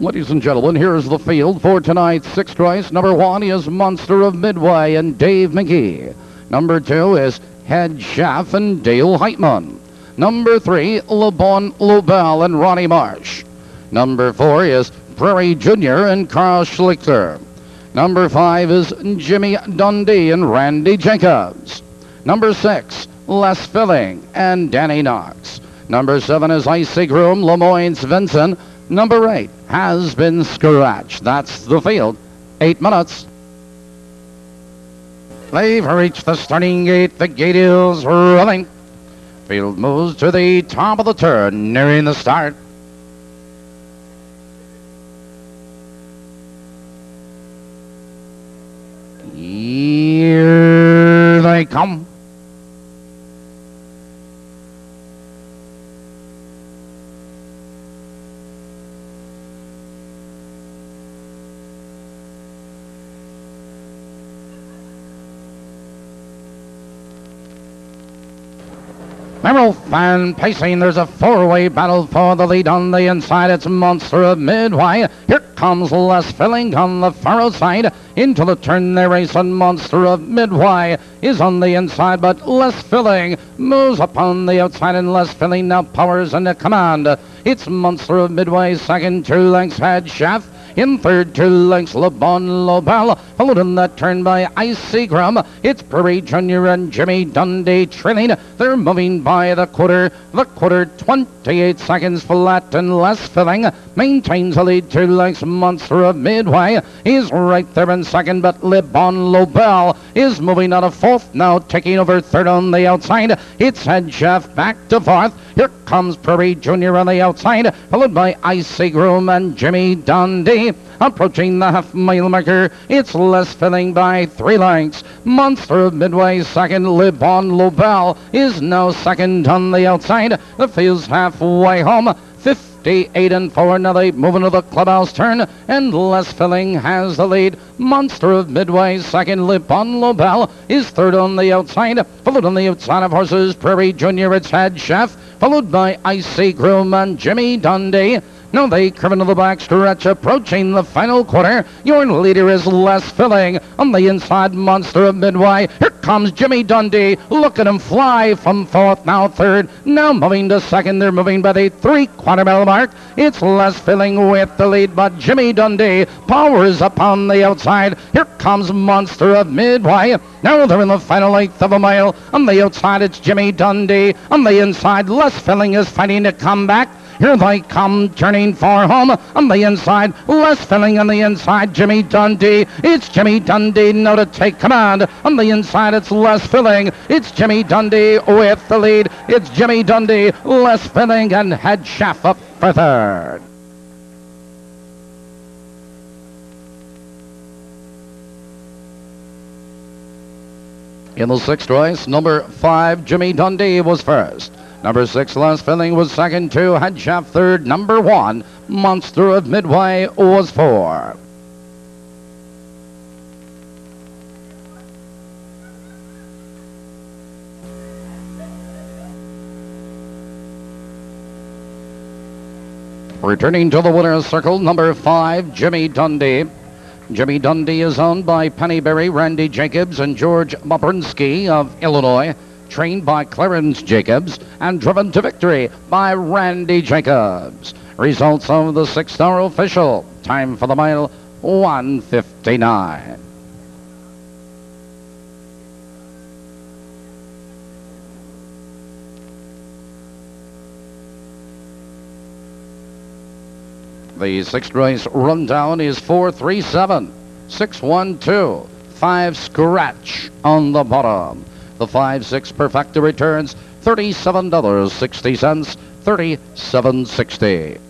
Ladies and gentlemen, here's the field for tonight's sixth race. Number one is Monster of Midway and Dave McGee. Number two is Head Chef and Dale Heitman. Number three, LeBon Lobel and Ronnie Marsh. Number four is Prairie Jr. and Carl Schlichter. Number five is Jimmy Dundee and Randy Jacobs. Number six, Les Filling and Danny Knox. Number seven is Icy Groom, Lemoyne's Vincent. Number eight has been scratched. That's the field. Eight minutes. They've reached the starting gate. The gate is rolling. Field moves to the top of the turn, nearing the start. Here they come. Merrill fan pacing. There's a four-way battle for the lead on the inside. It's Monster of Midway. Here comes Les Filling on the far outside. Into the turn they race and Monster of Midway is on the inside, but Les Filling moves upon the outside and Les Filling now powers into command. It's Monster of Midway second, two lengths head Chef. In third, two lengths, LeBon Lobel, followed in that turn by Icy Groom. It's Prairie Jr. and Jimmy Dundee trailing. They're moving by the quarter. The quarter, 28 seconds flat and Les Filling maintains the lead. Two lengths, Monster of Midway is right there in second, but LeBon Lobel is moving out of fourth, now taking over third on the outside. It's Head Chef back to fourth. Here comes Prairie Jr. on the outside, followed by Icy Groom and Jimmy Dundee. Approaching the half mile marker, it's Les Filling by three lengths. Monster of Midway second, LeBon Lobel is now second on the outside. The field's halfway home. 58 and 4. Now they move into the clubhouse turn, and Les Filling has the lead. Monster of Midway, second. LeBon Lobel is third on the outside. Followed on the outside of horses, Prairie Junior, it's Head Chef. Followed by Icy Groom and Jimmy Dundee. Now they curve into the back stretch, approaching the final quarter. Your leader is Les Filling. On the inside, Monster of Midway. Here comes Jimmy Dundee. Look at him fly from fourth, now third, now moving to second. They're moving by the three-quarter mile mark. It's Les Filling with the lead, but Jimmy Dundee powers upon the outside. Here comes Monster of Midway. Now they're in the final eighth of a mile. On the outside, it's Jimmy Dundee. On the inside, Les Filling is fighting to come back. Here they come, turning for home on the inside. Les Filling on the inside. Jimmy Dundee. It's Jimmy Dundee now to take command. On the inside, it's Les Filling. It's Jimmy Dundee with the lead. It's Jimmy Dundee, Les Filling, and Head Chef up for third. In the sixth race, number five, Jimmy Dundee was first. Number six, Les Filling was second. Two, Head Chef third. Number one, Monster of Midway was four. Returning to the winner's circle, number five, Jimmy Dundee. Jimmy Dundee is owned by Pennyberry, Randy Jacobs, and George Mobrinsky of Illinois trained by Clarence Jacobs and driven to victory by Randy Jacobs. Results of the six-star official. Time for the mile, 159. The sixth race rundown is 437, 612, 5 scratch on the bottom. The 5-6 Perfecta returns $37.60, 37.60.